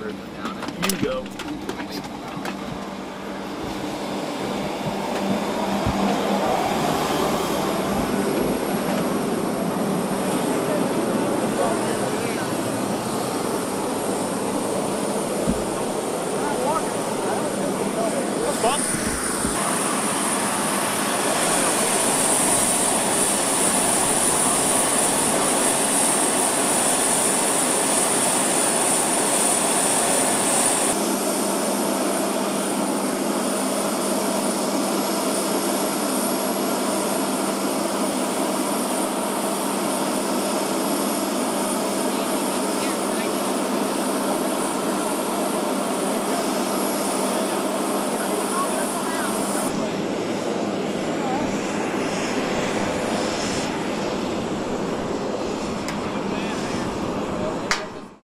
You go.